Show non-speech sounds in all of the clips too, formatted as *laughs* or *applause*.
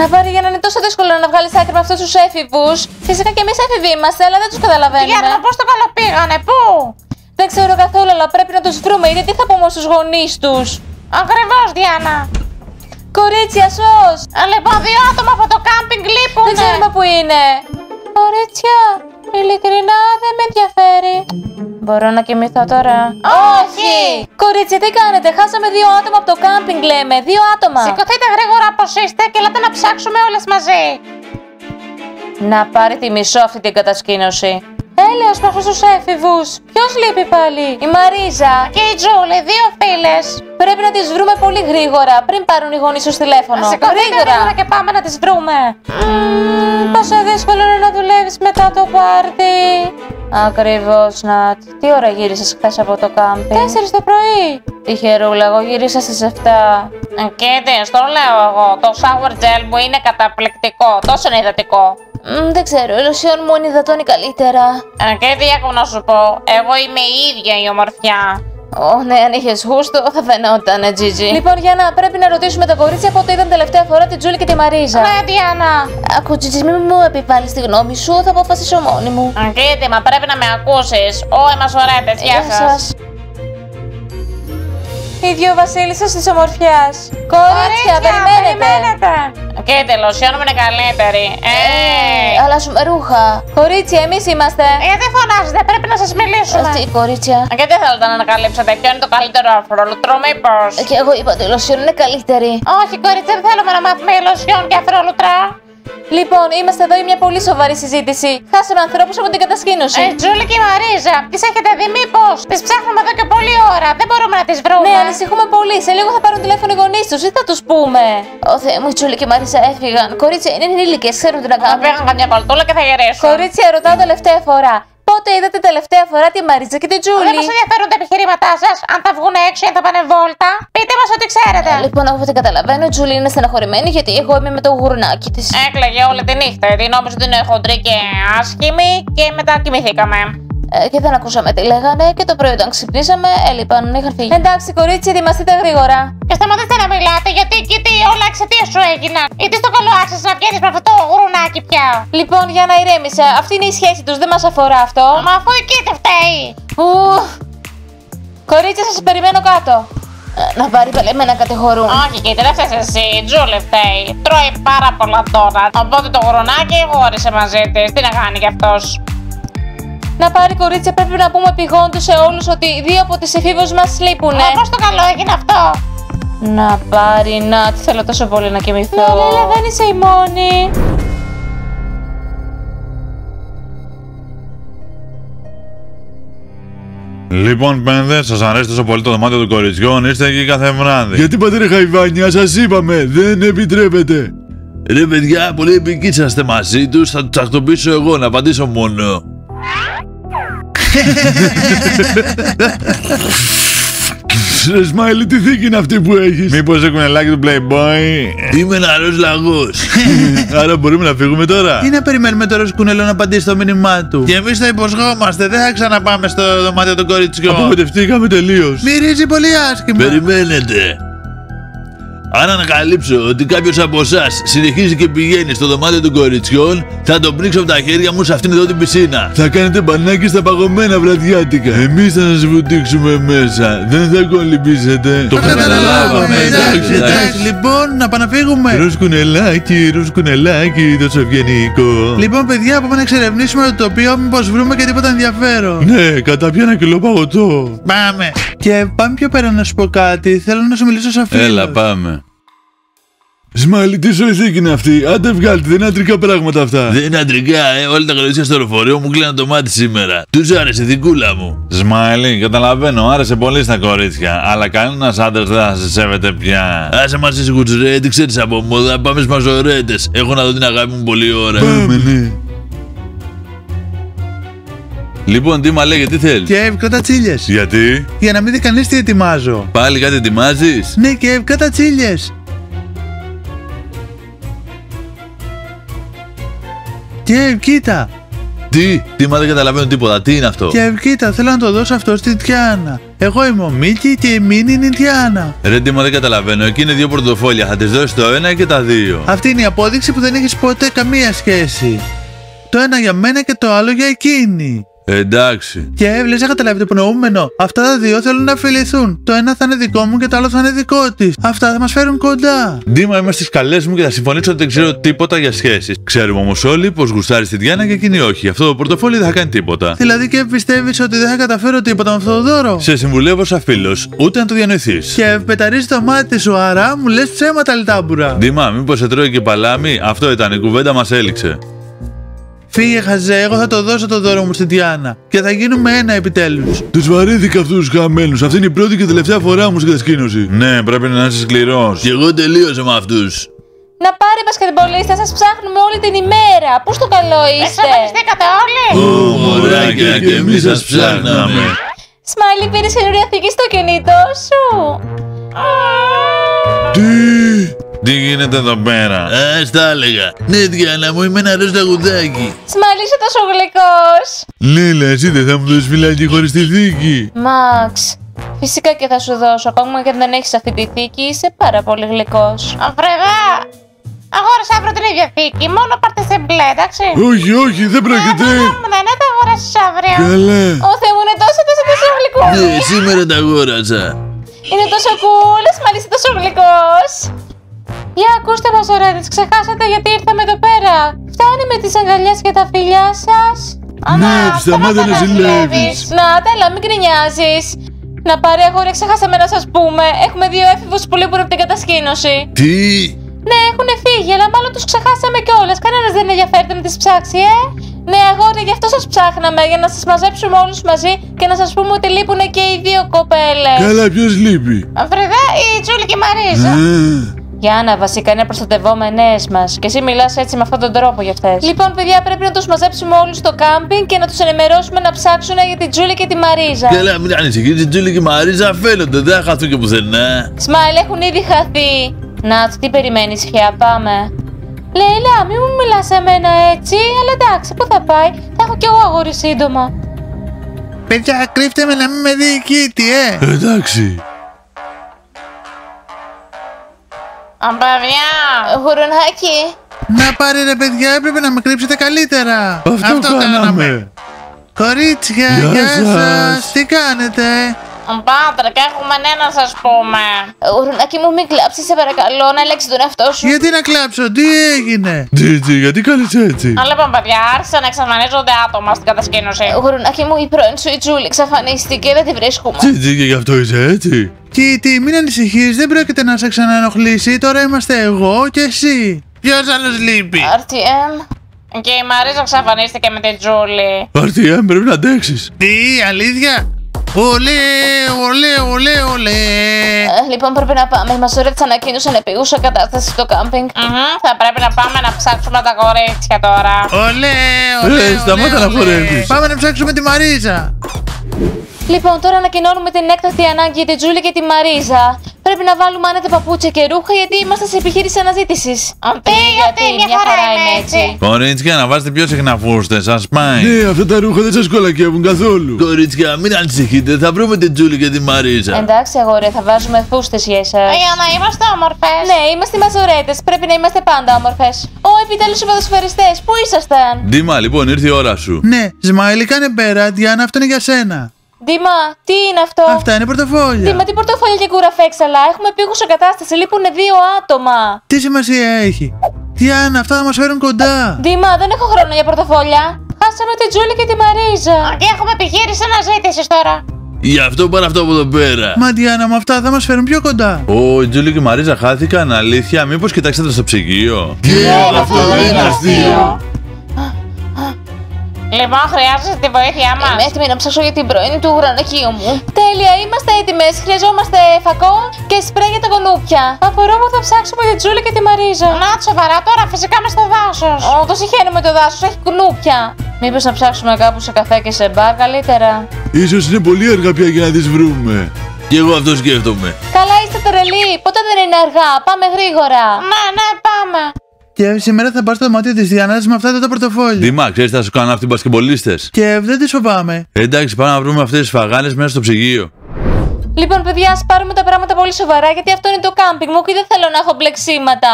Να πάρει για να είναι τόσο δύσκολο να βγάλεις άκρη με αυτούς τους έφηβους. Φυσικά και εμείς έφηβοι είμαστε, αλλά δεν τους καταλαβαίνουμε. Διάννα, πώς το καλό πήγανε, πού! Δεν ξέρω καθόλου, αλλά πρέπει να τους βρούμε. Γιατί τι θα πούμε στους γονείς τους; Ακριβώς, Διάννα. Κορίτσια, σως! Λοιπόν, δύο άτομα από το κάμπινγκ λείπουν. Δεν ξέρουμε που είναι. Κορίτσια, ειλικρινά δεν με ενδιαφέρει. Μπορώ να κοιμηθώ τώρα; Όχι! Κορίτσια, τι κάνετε, χάσαμε δύο άτομα από το κάμπινγκ, λέμε. Δύο άτομα. Σηκωθείτε γρήγορα όπως είστε και λέτε να ψάξουμε όλες μαζί. Να πάρει τη μισό αυτή την κατασκήνωση. Έλεος με αυτούς τους έφηβους. Ποιος λείπει πάλι; Η Μαρίζα. Και η Τζούλη, δύο φίλες. Πρέπει να τις βρούμε πολύ γρήγορα πριν πάρουν οι γονείς τους τηλέφωνο. Σηκωθείτε γρήγορα και πάμε να τις βρούμε. Μμμ, πόσο δύσκολο είναι να δουλεύεις μετά το πάρτι. Ακριβώς, Νατ. Τι ώρα γύρισες χθες από το κάμπι; Τέσσερις το πρωί. Τυχερούλα, εγώ γύρισα στις 7. Κοίτα, στο λέω εγώ. Το shower gel μου είναι καταπληκτικό. Τόσο είναι υδατικό. Μ, δεν ξέρω, η λοσιόν μου είναι υδατώνει καλύτερα. Και τι έχω να σου πω. Εγώ είμαι η ίδια η ομορφιά. Ω, ναι, αν είχες γούστο, θα φαινόταν, Τζιτζι. Λοιπόν, για να πρέπει να ρωτήσουμε τα κορίτσια πότε είδαν τελευταία φορά την Τζούλη και τη Μαρίζα. Ναι, Διάννα. Ακού, Τζιτζι, μην μου επιβάλλεις τη γνώμη σου, θα αποφασίσω μόνη μου. Κοίτα, μα πρέπει να με ακούσεις. Ω, εμάς ωραία, γεια σας. Οι δύο βασίλισσες της ομορφιάς. Κορίτσια, περιμένετε. Κοίτα, η λοσιόν μου είναι καλύτερη. Ε, Αλλάζουμε ρούχα. Κορίτσια, εμείς είμαστε. ε, δεν φωνάζετε, πρέπει να σας μιλήσουμε. Αυτή η κορίτσια. Και τι θέλετε να ανακαλύψετε, ποιο είναι το καλύτερο αφρολουτρό, μήπω. Και εγώ είπα ότι η λοσιόν είναι καλύτερη. Όχι, κορίτσια, δεν θέλουμε να μάθουμε η λοσιόν και αφρολουτρά. Λοιπόν, είμαστε εδώ για μια πολύ σοβαρή συζήτηση. Χάσαμε ανθρώπους από την κατασκήνωση. Ε, Τζούλη και η Μαρίζα, τις έχετε δει, μήπως; Τις ψάχνουμε εδώ και πολλή ώρα. Δεν μπορούμε να τις βρούμε. Ναι, ανησυχούμε πολύ. Σε λίγο θα πάρουν τηλέφωνο οι γονείς τους ή θα τους πούμε. Ω Θεέ μου, η Τζούλη και η Μαρίσα έφυγαν. Κορίτσια είναι ενήλικες, ξέρουν τι να Θα κάνουν. πήγαν καμιά παλτούλα και θα γυρίσουν. Κορίτσια, ρωτάω τελευταία φορά. Πότε είδατε τελευταία φορά τη Μαρίζα και την Δεν Τζούλη. μα ενδιαφέρουν τα επιχειρήματά σας, αν θα βγουν έξω ή αν θα πάνε βόλτα. Πείτε μας ό,τι ξέρετε. Λοιπόν, από ό,τι καταλαβαίνω, η Τζούλη είναι στεναχωρημένη γιατί εγώ είμαι με το γουρνάκι της. Έκλαιγε όλη τη νύχτα, γιατί νόμιζε ότι είναι χοντρή και άσχημη και μετά κοιμηθήκαμε. Ε, και δεν ακούσαμε τι λέγανε και το πρωί όταν ξυπνήσαμε έλειπαν, είχαν φύγει. Εντάξει, κορίτσι, ετοιμαστείτε γρήγορα. Και σταματήστε να μιλάτε, γιατί κοίτα όλα εξαιτίας σου έγιναν. Γιατί στο καλό άξιζες να βγαίνεις με αυτό το γουρνάκι πια. Λοιπόν, για να ηρέμησε, αυτή είναι η σχέση τους, δεν μας αφορά αυτό. Μα αφού εκεί δεν φταίει. Ου. Κορίτσια, σας περιμένω κάτω. Ε, να πάρει πάλι εμένα κατηγορούν. Όχι, κοίτα, δεν φταίεις εσύ. Η Τζούλη φταίει. Τρώει πάρα πολλά τώρα. Οπότε το γουρνάκι γόρισε μαζί της. Τι να κάνει κι αυτός; Να πάρει κορίτσια, πρέπει να πούμε πηγόντω σε όλους ότι δύο από τις εφήβου μας λείπουνε. Πώς το καλό έγινε αυτό; Να πάρει, να, τι θέλω τόσο πολύ να κοιμηθώ. Λέλα, δεν είσαι η μόνη. Λοιπόν, πέντε, σας αρέσει τόσο πολύ το δωμάτιο των κοριτσιών, είστε εκεί κάθε βράδυ. Γιατί πατέρα Χαϊβάνια, σας είπαμε, δεν επιτρέπεται. Ρε παιδιά, πολύ επικίτσαστε μαζί τους, θα τους τακτοποιήσω εγώ να απαντήσω μόνο. Ρε Σμάιλι, τι θήκη είναι αυτή που έχεις; Μήπως το κουνελάκι του Playboy; Είμαι νεαρός λαγός. *laughs* Άρα μπορούμε να φύγουμε τώρα; Ή να περιμένουμε τώρα ο Σκουνελό να απαντήσει στο μήνυμά του; Και εμείς θα υποσχόμαστε, δεν θα ξαναπάμε στο δωμάτιο των κοριτσιών. Απογοητευτήκαμε τελείως. Μυρίζει πολύ άσχημα. Περιμένετε. Αν ανακαλύψω ότι κάποιος από εσάς συνεχίζει και πηγαίνει στο δωμάτιο των κοριτσιών, θα τον πνίξω από τα χέρια μου σε αυτήν εδώ την πισίνα. Θα κάνετε μπανάκι στα παγωμένα βραδιάτικα. Εμείς θα σας βουτήξουμε μέσα. Δεν θα κολυμπήσετε. Το καταλάβαμε, εντάξει, εντάξει. Λοιπόν, να πάμε να φύγουμε. Ρουσκουνελάκι, ρουσκουνελάκι, τόσο ευγενικό. Λοιπόν, παιδιά, πάμε να εξερευνήσουμε το τοπίο, μήπως βρούμε και τίποτα ενδιαφέρον. Ναι, κατά πια ένα κιλό παγωτό. Πάμε. Και πάμε πιο πέρα να σου πω κάτι. Θέλω να σου μιλήσω σαν φίλος. Έλα, πάμε. Σμάλι, τι ζωηθήκη είναι αυτή; Άντε βγάλτε, δεν είναι αντρικά πράγματα αυτά. Δεν είναι αντρικά, ε. Όλα τα κορίτσια στο λεωφορείο μου κλείναν το μάτι σήμερα. Τους άρεσε, δικούλα μου. Σμάιλι, καταλαβαίνω, άρεσε πολύ στα κορίτσια. Αλλά κανένας άντρας δεν θα σε σέβεται πια. Άσε μαζί σου κουτσουρέ, τι ξέρεις από μόδα. Πάμε στις μαζορέτε. Έχω να δω την αγάπη μου πολλή ώρα. Πάμε, ναι. Λοιπόν, τι μα λέγε, τι θέλεις; Και έβγαλα τσίλιες. Γιατί, Για να μην δει κανείς τι ετοιμάζω. πάλι κάτι ετοιμάζεις; Ναι, και έβγαλα τσίλιες. Και κοίτα. Τι, τι μα δεν καταλαβαίνω τίποτα, τι είναι αυτό; Και κοίτα, θέλω να το δώσω αυτό στη Τιάνα. Εγώ είμαι ο Μίκη και η Μίνη είναι η Τιάνα. Ρε τι μα δεν καταλαβαίνω, εκεί είναι δύο πορτοφόλια, θα τις δώσεις το ένα και τα δύο; Αυτή είναι η απόδειξη που δεν έχεις ποτέ καμία σχέση. Το ένα για μένα και το άλλο για εκείνη. Εντάξει. Και έβλες, δεν καταλάβει το προηγούμενο. Αυτά τα δύο θέλουν να φιληθούν. Το ένα θα είναι δικό μου και το άλλο θα είναι δικό της. Αυτά θα μας φέρουν κοντά. Ντίμα, είμαστε στις καλές μου και θα συμφωνήσω ότι δεν ξέρω τίποτα για σχέσεις. Ξέρουμε όμως όλοι πως γουστάρεις τη Διάνα και εκείνη όχι. Αυτό το πορτοφόλι δεν θα κάνει τίποτα. Δηλαδή και πιστεύεις ότι δεν θα καταφέρω τίποτα με αυτό το δώρο; Σε συμβουλεύω σαν φίλος, ούτε να το διανοηθείς. Και πεταρίζει το μάτι σου, άρα μου λες ψέματα λιτάμπουρα. Ντίμα, μήπως σε τρώει και παλάμη, αυτό ήταν η κουβέντα μας έληξε. Φύγε, Χαζέ, εγώ θα το δώσω το δώρο μου στην Τιάνα. Και θα γίνουμε ένα επιτέλους. Τους βαρύθηκα αυτούς τους χαμένους. Αυτή είναι η πρώτη και τελευταία φορά μου στην κατασκήνωση. Ναι, πρέπει να είσαι σκληρός. Και εγώ τελείωσα με αυτούς. Να πάρει μπασκετμπολίστα, σας ψάχνουμε όλη την ημέρα. Πού στο καλό είστε; Εξαφανιστήκατε όλοι. Ω, μωράκια, και εμείς σας ψάχναμε. Σμάιλι, πήρες καινούρια θήκη στο κινητό σου. Τι; Τι γίνεται εδώ πέρα; Α, τα έλεγα. Ναι, Διάννα μου, είμαι ένα ροζ ταγουδάκι. Σμάιλι, είσαι τόσο γλυκός. Λίλα, εσύ δεν θα μου δώσεις φυλάκι χωρίς τη θήκη. Μαξ, φυσικά και θα σου δώσω. Ακόμα και αν δεν έχεις αυτή τη θήκη, είσαι πάρα πολύ γλυκός. Αφρεδά. Αγόρασα αύριο την ίδια θήκη. Μόνο πάρτε σε μπλε, εντάξει; Όχι, όχι, δεν πρόκειται. Ναι, ναι, τα αγόρασα αύριο. Καλά. Ω Θεέ μου, είναι τόσο τόσο τόσο γλυκός. Ναι, σήμερα τα αγόρασα. Είναι τόσο cool, Σμάιλι, είσαι τόσο γλυκός. Για ακούστε μας ωραία, τις ξεχάσατε γιατί ήρθαμε εδώ πέρα. Φτάνει με τις αγκαλιές και τα φιλιά σας. Ναι, σταμάτα να ζηλεύεις. Να, τέλα, μην γκρινιάζεις. Να πάρει αγόρια, ξεχάσαμε να σας πούμε. Έχουμε δύο έφηβους που λείπουν από την κατασκήνωση. Τι; Ναι, έχουν φύγει, αλλά μάλλον τους ξεχάσαμε κιόλας. Κανένας δεν ενδιαφέρεται να τις ψάξει, ε. Ναι, αγόρια, γι' αυτό σας ψάχναμε, για να σας μαζέψουμε όλους μαζί και να σας πούμε ότι λείπουν και οι δύο κοπέλες. Καλά, ποιος λείπει; Αφρεδά ή η Τζούλη και η Μαρίζα. Α, Γιάννα, βασικά είναι προστατευόμενες μας. Και εσύ μιλάς έτσι με αυτόν τον τρόπο για αυτέ. Λοιπόν, παιδιά, πρέπει να τους μαζέψουμε όλους στο κάμπινγκ και να τους ενημερώσουμε να ψάξουν για την Τζούλη και τη Μαρίζα. Καλά, μην ανησυχείς, η Τζούλη και η Μαρίζα φαίνονται, δεν θα χαθούν και πουθενά. Σμάιλ, έχουν ήδη χαθεί. Να, τι περιμένεις, Χιά, πάμε. Λέιλα, μη μου μιλάς σε μένα έτσι, αλλά εντάξει, πού θα πάει, θα έχω κι εγώ αγόρι σύντομα. Παιδιά, κρύφτε με να μην με δει η Κίτη, ε. Εντάξει. Αμπαδιά. Γουρονάκι. Να πάρει ρε παιδιά, έπρεπε να με κρύψετε καλύτερα. Αυτό, κάναμε. Κορίτσια, Γεια γεια σας. σας. Τι κάνετε; Πάτρικ, έχουμε ναι να σας πούμε. Γουρονάκι μου, μην κλάψεις, σε παρακαλώ, να ελέγξει τον εαυτό σου. Γιατί να κλάψω, τι έγινε; Τζιτζι, γιατί κάνεις έτσι; Α, Λοιπόν, παιδιά, άρχισαν να εξαφανίζονται άτομα στην κατασκήνωση. Γουρονάκι μου, η πρώην σου η Τζούλη εξαφανίστηκε, δεν τη βρίσκουμε. Τζιτζι, και γι' αυτό είσαι έτσι; Κίτη, μην ανησυχείς, δεν πρόκειται να σε ξαναενοχλήσει. Τώρα είμαστε εγώ και εσύ. Ποιος άλλος λείπει; RTM. Και η Μαρίζα εξαφανίστηκε με την Τζούλη. Αρτιέμ, πρέπει να αντέξεις. Τι, αλήθεια; Ολέ, ολέ, ολέ, ολέ. Ε, λοιπόν, πρέπει να πάμε. Μας όρεψε ανακοίνωσαν επίγουσα κατάσταση στο κάμπινγκ. Μμμ, Θα πρέπει να πάμε να ψάξουμε τα κορίτσια τώρα. Ολέ, ολέ, Ε, σταμάτα ολέ, να ολέ. χορεύεις. Πάμε να ψάξουμε τη Μαρίζα. Λοιπόν, τώρα ανακοινώνουμε την έκτακτη ανάγκη για την Τζούλη και τη Μαρίζα. Πρέπει να βάλουμε άνετα παπούτσια και ρούχα γιατί είμαστε σε επιχείρηση αναζήτησης. Τι, γιατί, μια χαρά είμαι έτσι. Κορίτσια, να βάζετε πιο συχνά φούστε, σα πάει. Ναι, αυτά τα ρούχα δεν σας κολακεύουν καθόλου. Κορίτσια, μην ανησυχείτε, θα βρούμε την Τζούλη και τη Μαρίζα. Εντάξει, αγόρια, θα βάζουμε φούστε για εσάς. Για να είμαστε όμορφες. Ναι, είμαστε μαζορέτες. Πρέπει να είμαστε πάντα όμορφες. Ω, επιτέλους οι ποδοσφαιριστές, πού ήσασταν; Ντίμα, λοιπόν, ήρθε η ώρα σου. Ναι, Σμάιλι, κάνε πέρα, Διάννα, αυτό είναι για σένα. Ντίμα, τι είναι αυτό; Αυτά είναι πορτοφόλια. Ντίμα, τι πορτοφόλια και κουραφέξαλα; Έχουμε επίγουσα κατάσταση. Λείπουν δύο άτομα. Τι σημασία έχει; Διάννα, αυτά θα μας φέρουν κοντά; Ντίμα, δεν έχω χρόνο για πορτοφόλια. Χάσαμε την Τζούλη και τη Μαρίζα. Και έχουμε επιχείρηση αναζήτηση τώρα. Γι' αυτό πάρε αυτό από εδώ πέρα. Μα Διάννα, με αυτά θα μας φέρουν πιο κοντά. Ω, η Τζούλη και η Μαρίζα χάθηκαν, αλήθεια. Μήπως κοιτάξατε στο ψυγείο; Και αυτό δεν είναι αστείο. Λοιπόν, χρειάζεσαι τη βοήθειά μας. Είμαι έτοιμη να ψάξω για την πρώην του γρανακίου μου. Τέλεια, είμαστε έτοιμες. Χρειαζόμαστε φακό και σπρέ για τα κονούπια. Απορώ που θα ψάξουμε την Τζούλη και τη Μαρίζα. Να, σοβαρά τώρα, φυσικά με στο δάσος. Ω, το συχαίνουμε το δάσος, έχει κουνούπια. Μήπως να ψάξουμε κάπου σε καφέ και σε μπαρ καλύτερα; Ίσως είναι πολύ αργά πια για να τις βρούμε. Και εγώ αυτό σκέφτομαι. Καλά είστε τρελοί, ποτέ δεν είναι αργά. Πάμε γρήγορα. Ναι, ναι, πάμε. Και σήμερα θα πάω στο δωμάτιο της Διάννας με αυτά εδώ τα πορτοφόλια. Δήμα, ξέρεις τι θα σου κάνουν αυτοί οι μπασκεμπολίστες. Και δεν τις φοβάμαι. Εντάξει, πάμε να βρούμε αυτές τις φαγάνε μέσα στο ψυγείο. Λοιπόν, παιδιά, ας πάρουμε τα πράγματα πολύ σοβαρά γιατί αυτό είναι το κάμπινγκ μου και δεν θέλω να έχω μπλεξίματα.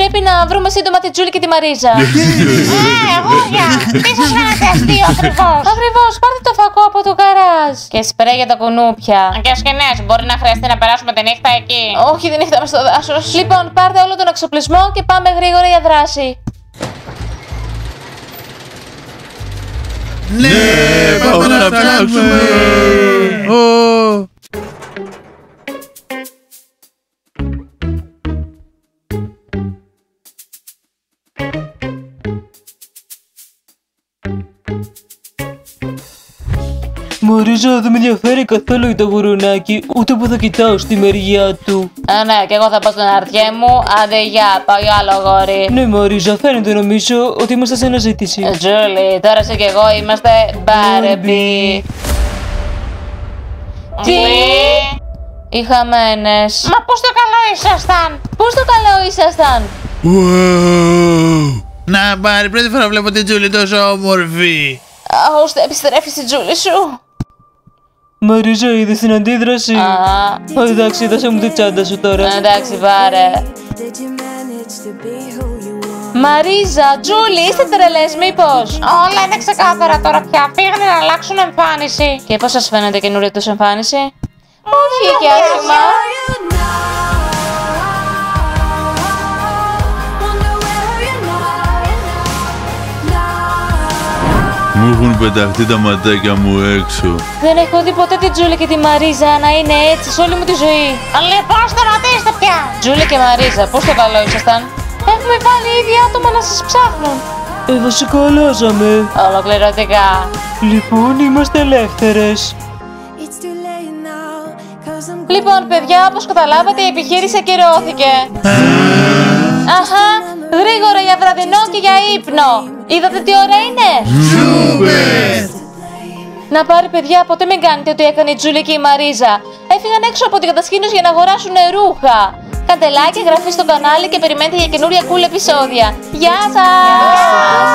Πρέπει να βρούμε σύντομα τη Τζούλη και τη Μαρίζα. Ε, αγόρια, τι σας κάνετε αστείο ακριβώς; *laughs* Ακριβώς, πάρτε το φακό από το καράζ. Και σπρέ για τα κουνούπια. Και σκηνές, μπορεί να χρειαστεί να περάσουμε τη νύχτα εκεί. Όχι, δεν νύχτα στο δάσος. Λοιπόν, πάρτε όλο τον εξοπλισμό και πάμε γρήγορα για δράση. Ναι, πάμε να ψάξουμε. Ω, Μαρίζα, δεν με ενδιαφέρει καθόλου για το γουρουνάκι, ούτε που θα κοιτάω στη μεριά του. Α, ναι, και εγώ θα πάω στον αρτιέ μου. Άντε, γεια, πάω για άλλο γόρι. Ναι, Μαρίζα, φαίνεται νομίζω ότι είμαστε σε αναζήτηση. Ε, Τζούλη, τώρα εσύ και εγώ είμαστε μπάρεμπι. Τι; Οι χαμένες. Μα πού στο καλό ήσασταν; Πού στο καλό ήσασταν; Wow. Να πάρει, πρώτη φορά βλέπω την Τζούλη τόσο όμορφη. Α, ώστε επιστρέφεις στην Τζούλη σου; Μαρίζα, είδες την αντίδραση; Α, Α, εντάξει, δώσε μου τη τσάντα σου τώρα. εντάξει, πάρε. Μαρίζα, Τζούλη, είστε τρελές μήπως; Όλα είναι ξεκάθαρα τώρα πια. Φύγανε να αλλάξουν εμφάνιση. Και πώς σας φαίνεται καινούρια τους εμφάνιση; Όχι και άσχημα. Πεταχτεί τα ματάκια μου έξω. Δεν έχω δει ποτέ την Τζούλη και τη Μαρίζα να είναι έτσι σε όλη μου τη ζωή. Λοιπόν, σταματήστε πια. Τζούλη και Μαρίζα, πώς το καλό ήσασταν; Έχουμε βάλει ήδη άτομα να σας ψάχνουν. Ε, βασικά αλλάζαμε. Ολοκληρωτικά. Λοιπόν, είμαστε ελεύθερες. Λοιπόν, παιδιά, όπως καταλάβατε, η επιχείρηση ακυρώθηκε. Αχα, γρήγορα για βραδινό και για ύπνο. Είδατε τι ώρα είναι! Να πάρει παιδιά, ποτέ μην κάνετε ότι έκανε η Τζούλη και η Μαρίζα. Έφυγαν έξω από την κατασκήνωση για να αγοράσουν ρούχα. Κάντε like, εγγραφή στο κανάλι και περιμένετε για καινούρια cool επεισόδια. Γεια σας! Γεια σας!